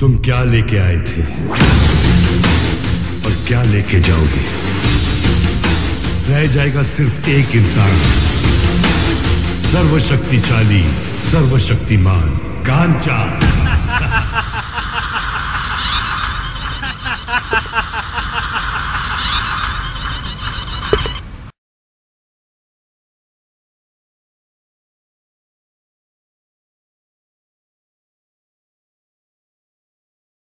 तुम क्या लेके आए थे? और क्या लेके जाओगे? रह जाएगा सिर्फ़ एक इंसान। सर्वशक्तिशाली, सर्वशक्तिमान, कांचा।